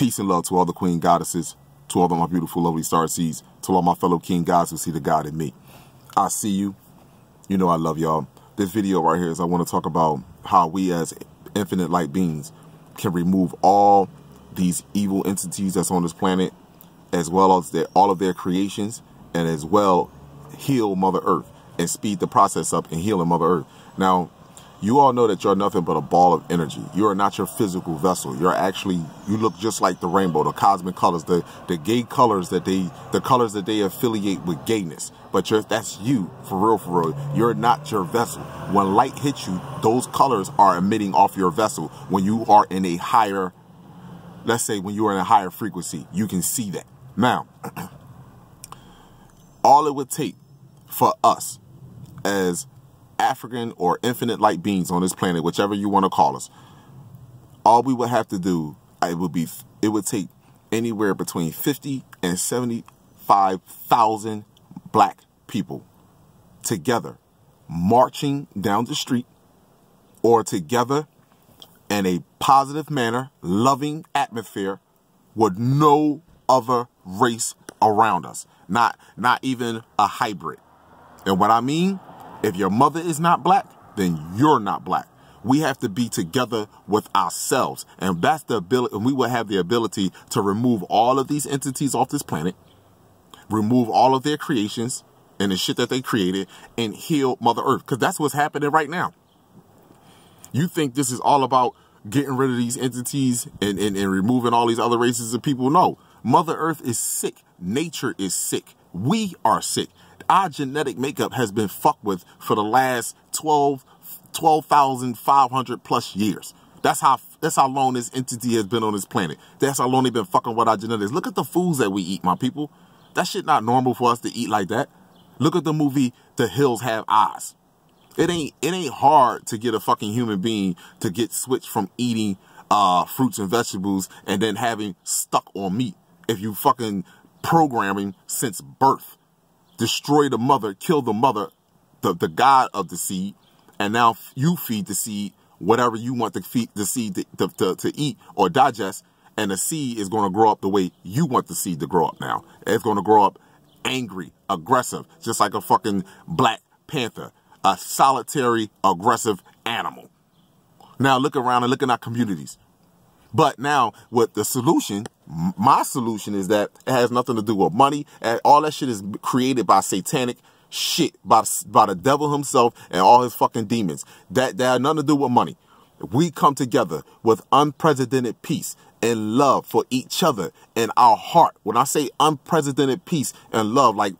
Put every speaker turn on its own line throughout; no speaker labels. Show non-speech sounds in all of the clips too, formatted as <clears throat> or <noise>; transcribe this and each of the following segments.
Peace and love to all the queen goddesses, to all my beautiful, lovely star seeds, to all my fellow king gods who see the God in me. I see you. You know I love y'all. This video right here is I want to talk about how we as infinite light beings can remove all these evil entities that's on this planet, as well as their, all of their creations, and as well heal Mother Earth and speed the process up and heal Mother Earth. Now, you all know that you're nothing but a ball of energy. You are not your physical vessel. You're actually, you look just like the rainbow, the cosmic colors, the, the gay colors that they, the colors that they affiliate with gayness. But you're, that's you, for real, for real. You're not your vessel. When light hits you, those colors are emitting off your vessel. When you are in a higher, let's say when you are in a higher frequency, you can see that. Now, <clears throat> all it would take for us as African or infinite light beings on this planet, whichever you want to call us, all we would have to do, uh, it would be, it would take anywhere between 50 and 75,000 black people together marching down the street or together in a positive manner, loving atmosphere with no other race around us. Not, not even a hybrid. And what I mean if your mother is not black, then you're not black. We have to be together with ourselves. And that's the ability, and we will have the ability to remove all of these entities off this planet, remove all of their creations and the shit that they created, and heal Mother Earth. Because that's what's happening right now. You think this is all about getting rid of these entities and, and, and removing all these other races of people? No. Mother Earth is sick. Nature is sick. We are sick our genetic makeup has been fucked with for the last 12, 12,500 plus years. That's how that's how long this entity has been on this planet. That's how long they've been fucking with our genetics. Look at the foods that we eat, my people. That shit not normal for us to eat like that. Look at the movie The Hills Have Eyes. It ain't it ain't hard to get a fucking human being to get switched from eating uh, fruits and vegetables and then having stuck on meat if you fucking programming since birth destroy the mother, kill the mother, the, the God of the seed, and now you feed the seed whatever you want to feed the seed to, to, to, to eat or digest, and the seed is going to grow up the way you want the seed to grow up now. It's going to grow up angry, aggressive, just like a fucking black panther, a solitary, aggressive animal. Now look around and look in our communities. But now, with the solution, my solution is that it has nothing to do with money. And all that shit is created by satanic shit, by, by the devil himself and all his fucking demons. That, that had nothing to do with money. We come together with unprecedented peace and love for each other in our heart. When I say unprecedented peace and love, like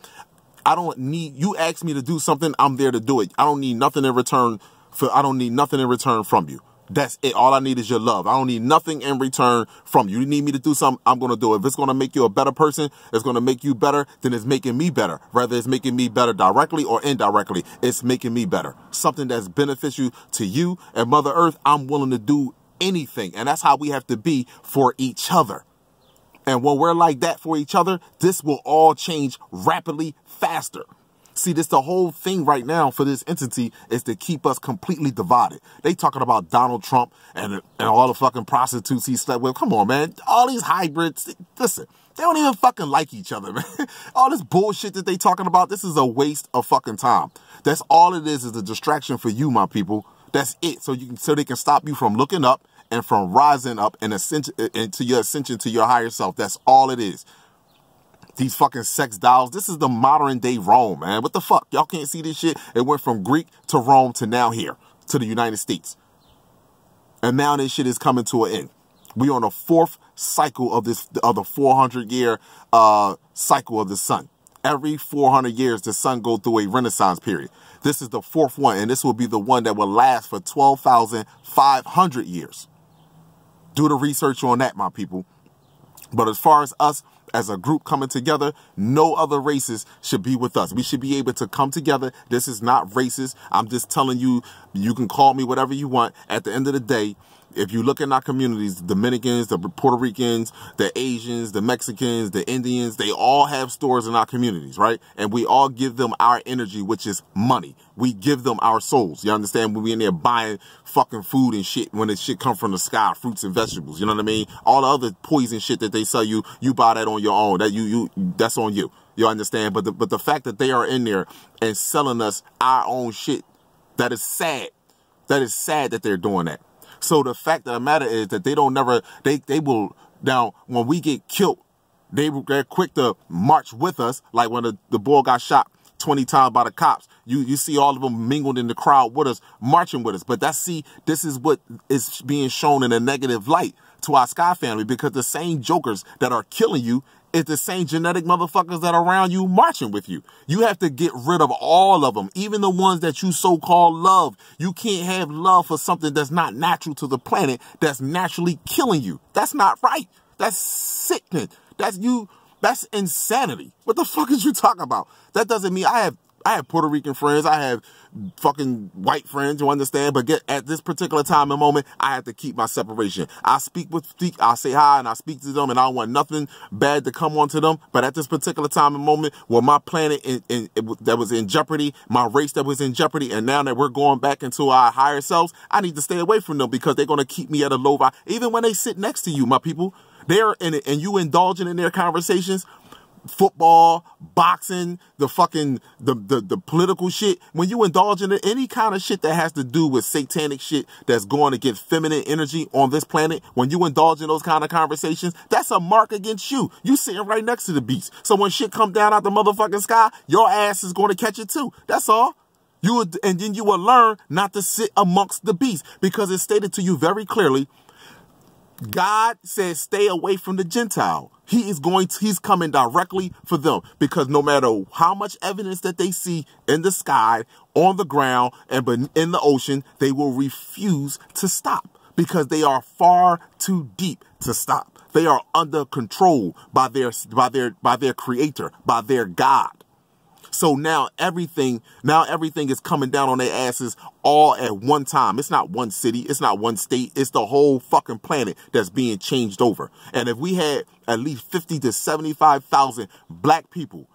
I don't need you ask me to do something, I'm there to do it. I don't need nothing in return for I don't need nothing in return from you. That's it. All I need is your love. I don't need nothing in return from you. You need me to do something, I'm going to do it. If it's going to make you a better person, it's going to make you better, then it's making me better. Whether it's making me better directly or indirectly, it's making me better. Something that's beneficial to you and Mother Earth, I'm willing to do anything. And that's how we have to be for each other. And when we're like that for each other, this will all change rapidly faster. See, this the whole thing right now for this entity is to keep us completely divided. They talking about Donald Trump and, and all the fucking prostitutes he slept with. Come on, man. All these hybrids, listen, they don't even fucking like each other, <laughs> man. all this bullshit that they talking about, this is a waste of fucking time. That's all it is, is a distraction for you, my people. That's it. So you can, so they can stop you from looking up and from rising up and ascension into your ascension to your higher self. That's all it is these fucking sex dolls. This is the modern day Rome, man. What the fuck? Y'all can't see this shit? It went from Greek to Rome to now here, to the United States. And now this shit is coming to an end. We on the fourth cycle of this, of the 400 year, uh, cycle of the sun. Every 400 years, the sun go through a renaissance period. This is the fourth one, and this will be the one that will last for 12,500 years. Do the research on that, my people. But as far as us as a group coming together, no other races should be with us. We should be able to come together. This is not racist. I'm just telling you, you can call me whatever you want. At the end of the day, if you look in our communities, the Dominicans, the Puerto Ricans, the Asians, the Mexicans, the Indians, they all have stores in our communities, right? And we all give them our energy, which is money. We give them our souls. You understand? When we in there buying fucking food and shit, when the shit come from the sky, fruits and vegetables, you know what I mean? All the other poison shit that they sell you, you buy that on your own. That you, you, that's on you. You understand? But the, but the fact that they are in there and selling us our own shit, that is sad. That is sad that they're doing that. So the fact of the matter is that they don't never, they, they will, now, when we get killed, they, they're quick to march with us, like when the, the boy got shot 20 times by the cops. You you see all of them mingled in the crowd with us, marching with us. But that's see, this is what is being shown in a negative light to our Sky family because the same jokers that are killing you is the same genetic motherfuckers that are around you marching with you. You have to get rid of all of them, even the ones that you so-called love. You can't have love for something that's not natural to the planet, that's naturally killing you. That's not right. That's sickening. That's you. That's insanity. What the fuck is you talking about? That doesn't mean I have I have Puerto Rican friends. I have fucking white friends, you understand? But get at this particular time and moment, I have to keep my separation. I speak with, I say hi and I speak to them and I don't want nothing bad to come onto them. But at this particular time and moment, where my planet in, in, that was in jeopardy, my race that was in jeopardy, and now that we're going back into our higher selves, I need to stay away from them because they're going to keep me at a low vibe. Even when they sit next to you, my people, they're in it and you indulging in their conversations, football, boxing, the fucking the, the the political shit. When you indulge in any kind of shit that has to do with satanic shit that's going against feminine energy on this planet, when you indulge in those kind of conversations, that's a mark against you. You sitting right next to the beast. So when shit come down out the motherfucking sky, your ass is going to catch it too. That's all. You would, and then you will learn not to sit amongst the beast because it's stated to you very clearly. God says, stay away from the Gentile. He is going to, he's coming directly for them because no matter how much evidence that they see in the sky, on the ground, and in the ocean, they will refuse to stop because they are far too deep to stop. They are under control by their, by their, by their creator, by their God. So now everything, now everything is coming down on their asses all at one time. It's not one city. It's not one state. It's the whole fucking planet that's being changed over. And if we had at least 50 to 75,000 black people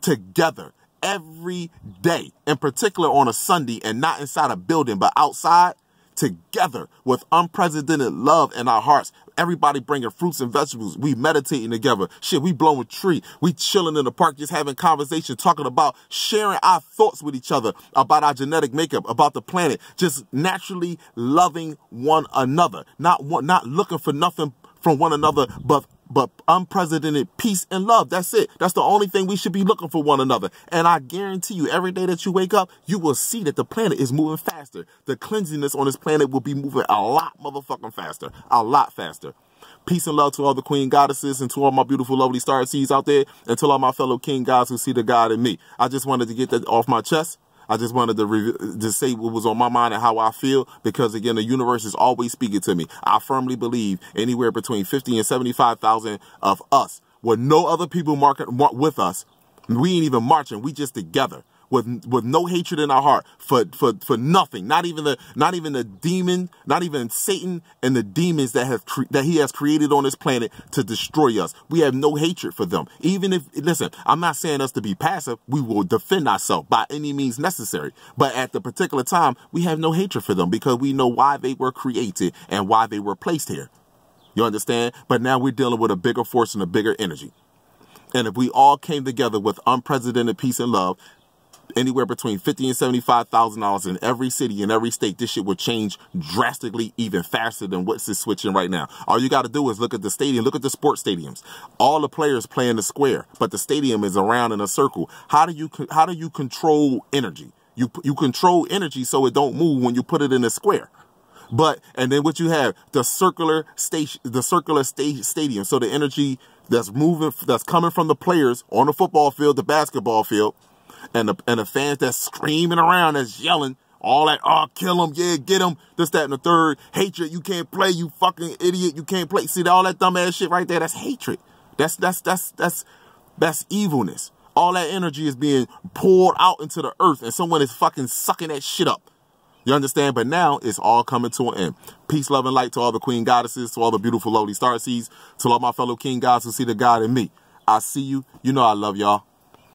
together every day, in particular on a Sunday and not inside a building, but outside, together with unprecedented love in our hearts. Everybody bringing fruits and vegetables. We meditating together. Shit, we blowing a tree. We chilling in the park, just having conversation, talking about sharing our thoughts with each other about our genetic makeup, about the planet, just naturally loving one another. Not not looking for nothing from one another, but but unprecedented peace and love. That's it. That's the only thing we should be looking for one another. And I guarantee you, every day that you wake up, you will see that the planet is moving faster. The cleanliness on this planet will be moving a lot motherfucking faster. A lot faster. Peace and love to all the queen goddesses and to all my beautiful, lovely star seeds out there and to all my fellow king gods who see the God in me. I just wanted to get that off my chest. I just wanted to, to say what was on my mind and how I feel because again, the universe is always speaking to me. I firmly believe anywhere between 50 and 75,000 of us with no other people market, with us. We ain't even marching. We just together with with no hatred in our heart for for for nothing. Not even the not even the demon, not even Satan and the demons that have that he has created on this planet to destroy us. We have no hatred for them. Even if listen, I'm not saying us to be passive. We will defend ourselves by any means necessary. But at the particular time, we have no hatred for them because we know why they were created and why they were placed here. You understand? But now we're dealing with a bigger force and a bigger energy. And if we all came together with unprecedented peace and love, anywhere between fifty and seventy-five thousand dollars in every city in every state. This shit would change drastically, even faster than what's is switching right now. All you got to do is look at the stadium, look at the sports stadiums. All the players play in the square, but the stadium is around in a circle. How do you how do you control energy? You you control energy so it don't move when you put it in a square. But and then what you have the circular station, the circular sta stadium. So the energy that's moving, that's coming from the players on the football field, the basketball field, and the and the fans that's screaming around, that's yelling, all that, oh, kill him, yeah, get him, this, that, and the third, hatred, you can't play, you fucking idiot, you can't play. See, all that dumbass shit right there, that's hatred. That's, that's, that's, that's, that's evilness. All that energy is being poured out into the earth and someone is fucking sucking that shit up. You understand? But now it's all coming to an end. Peace, love, and light to all the queen goddesses, to all the beautiful lowly star seeds, to all my fellow king gods who see the God in me. I see you. You know I love y'all.